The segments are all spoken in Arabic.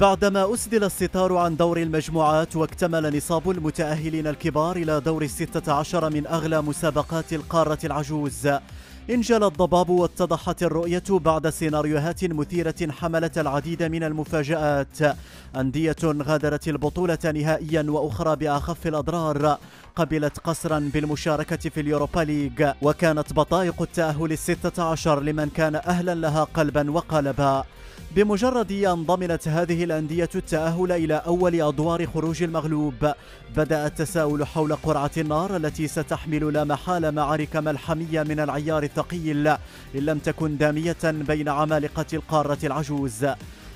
بعدما أسدل الستار عن دور المجموعات واكتمل نصاب المتأهلين الكبار إلى دور الستة عشر من أغلى مسابقات القارة العجوز. انجلى الضباب واتضحت الرؤية بعد سيناريوهات مثيرة حملت العديد من المفاجآت. أندية غادرت البطولة نهائيا وأخرى بأخف الأضرار. قبلت قسرا بالمشاركة في اليوروبا ليج وكانت بطائق التأهل الستة عشر لمن كان أهلا لها قلبا وقالبا بمجرد أن ضمنت هذه الأندية التأهل إلى أول أدوار خروج المغلوب بدأ التساؤل حول قرعة النار التي ستحمل لا محال معارك ملحمية من العيار الثقيل إن لم تكن دامية بين عمالقة القارة العجوز.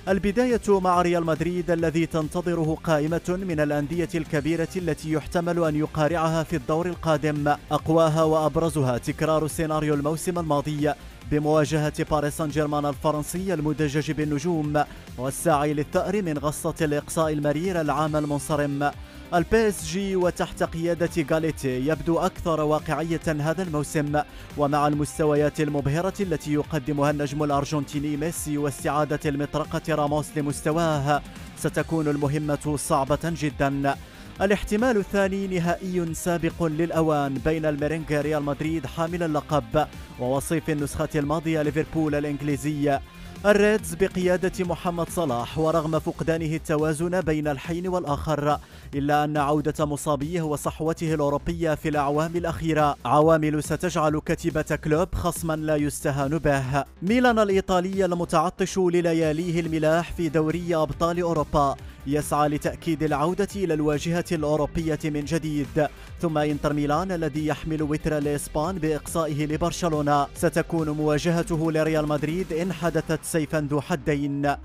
البداية مع ريال مدريد الذي تنتظره قائمة من الأندية الكبيرة التي يحتمل أن يقارعها في الدور القادم أقواها وأبرزها تكرار سيناريو الموسم الماضي. بمواجهة باريس سان جيرمان الفرنسي المدجج بالنجوم والساعي للثأر من غصة الإقصاء المرير العام المنصرم. البي اس جي وتحت قيادة غالتييه يبدو أكثر واقعية هذا الموسم ومع المستويات المبهرة التي يقدمها النجم الأرجنتيني ميسي واستعادة المطرقة راموس لمستواه ستكون المهمة صعبة جدا. الاحتمال الثاني نهائي سابق للأوان بين الميرينغي ريال مدريد حامل اللقب ووصيف النسخة الماضية ليفربول الإنجليزي الريدز بقيادة محمد صلاح ورغم فقدانه التوازن بين الحين والآخر إلا أن عودة مصابيه وصحوته الأوروبية في الأعوام الأخيرة. عوامل ستجعل كتيبة كلوب خصما لا يستهان به. ميلان الإيطالي المتعطش للياليه الملاح في دوري أبطال أوروبا. يسعى لتأكيد العودة إلى الواجهة الأوروبية من جديد. ثم إنتر ميلان الذي يحمل وزر الإسبان بإقصائه لبرشلونة. ستكون مواجهته لريال مدريد إن حدثت سيفا ذو حدين.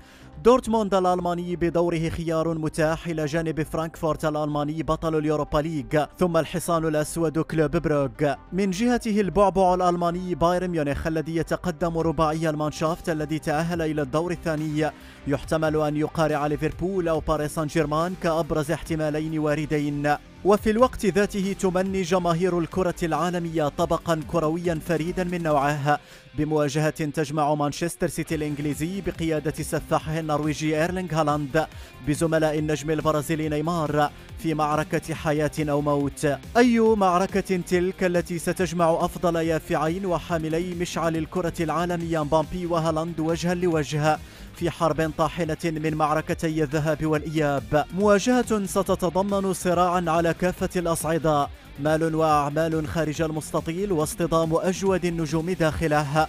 دورتموند الألماني بدوره خيار متاح إلى جانب فرانكفورت الألماني بطل اليوروبا ليج ثم الحصان الأسود كلوب بروغ. من جهته البعبع الألماني بايرن ميونخ الذي يتقدم رباعي المانشافت الذي تأهل إلى الدور الثاني. يحتمل أن يقارع ليفربول أو باريس سان جيرمان كأبرز احتمالين واردين. وفي الوقت ذاته تمني جماهير الكرة العالمية طبقا كرويا فريدا من نوعه. بمواجهة تجمع مانشستر سيتي الإنجليزي بقيادة سفاحه النرويجي إيرلينغ هالاند بزملاء النجم البرازيلي نيمار في معركة حياة أو موت. أي معركة تلك التي ستجمع أفضل يافعين وحاملي مشعل الكرة العالمية مبابي وهالاند وجها لوجه. في حرب طاحنة من معركتي الذهاب والإياب. مواجهة ستتضمن صراعا على كافة الأصعدة. مال وأعمال خارج المستطيل واصطدام أجود النجوم داخله.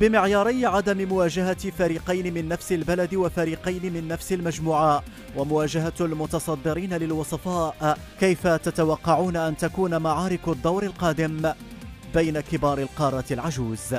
بمعياري عدم مواجهة فريقين من نفس البلد وفريقين من نفس المجموعة. ومواجهة المتصدرين للوصفاء. كيف تتوقعون أن تكون معارك الدور القادم بين كبار القارة العجوز؟